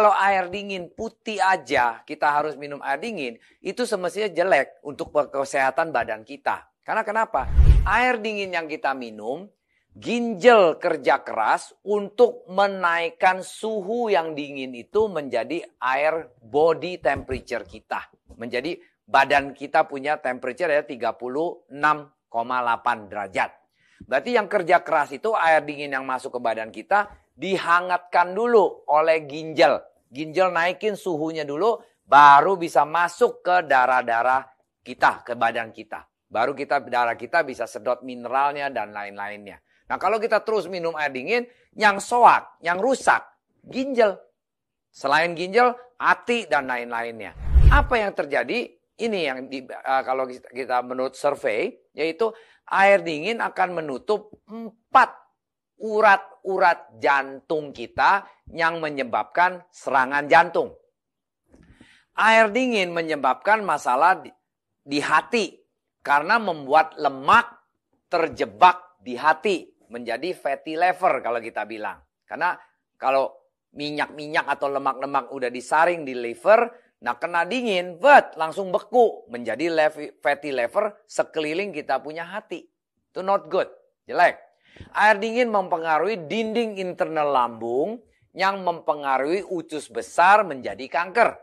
Kalau air dingin putih aja, kita harus minum air dingin, itu semestinya jelek untuk kesehatan badan kita. Karena kenapa? Air dingin yang kita minum, ginjal kerja keras untuk menaikkan suhu yang dingin itu menjadi air body temperature kita. Menjadi badan kita punya temperature ya 36,8 derajat. Berarti yang kerja keras itu air dingin yang masuk ke badan kita dihangatkan dulu oleh ginjal. Ginjal naikin suhunya dulu, baru bisa masuk ke darah-darah kita, ke badan kita. Baru kita darah kita bisa sedot mineralnya dan lain-lainnya. Nah kalau kita terus minum air dingin, yang soak, yang rusak, ginjal. Selain ginjal, hati dan lain-lainnya. Apa yang terjadi? Ini yang di, uh, kalau kita menurut survei, yaitu air dingin akan menutup empat urat-urat jantung kita yang menyebabkan serangan jantung. Air dingin menyebabkan masalah di, di hati karena membuat lemak terjebak di hati menjadi fatty liver kalau kita bilang. Karena kalau minyak-minyak atau lemak-lemak udah disaring di liver, nah kena dingin, but langsung beku menjadi fatty liver sekeliling kita punya hati. Itu not good, jelek. Air dingin mempengaruhi dinding internal lambung yang mempengaruhi usus besar menjadi kanker.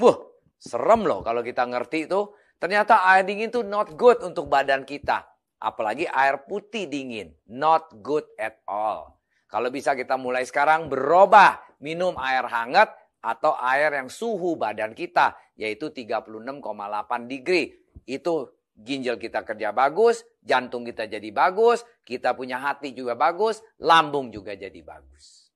Wah, serem loh kalau kita ngerti itu. Ternyata air dingin itu not good untuk badan kita. Apalagi air putih dingin. Not good at all. Kalau bisa kita mulai sekarang berubah. Minum air hangat atau air yang suhu badan kita. Yaitu 36,8 degree. Itu ginjal kita kerja bagus, jantung kita jadi bagus, kita punya hati juga bagus, lambung juga jadi bagus.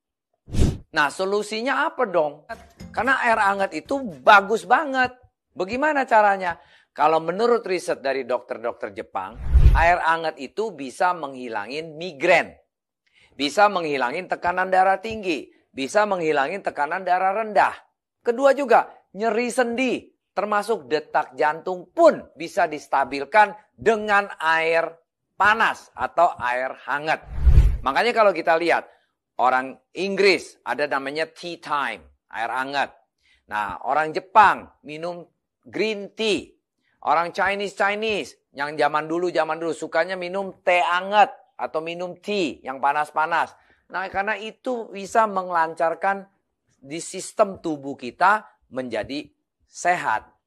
Nah, solusinya apa dong? Karena air hangat itu bagus banget. Bagaimana caranya? Kalau menurut riset dari dokter-dokter Jepang, air hangat itu bisa menghilangin migrain. Bisa menghilangin tekanan darah tinggi. Bisa menghilangin tekanan darah rendah. Kedua juga, nyeri sendi termasuk detak jantung pun bisa distabilkan dengan air panas atau air hangat. Makanya kalau kita lihat orang Inggris ada namanya tea time, air hangat. Nah, orang Jepang minum green tea. Orang Chinese Chinese yang zaman dulu zaman dulu sukanya minum teh hangat atau minum tea yang panas-panas. Nah, karena itu bisa melancarkan di sistem tubuh kita menjadi sehat.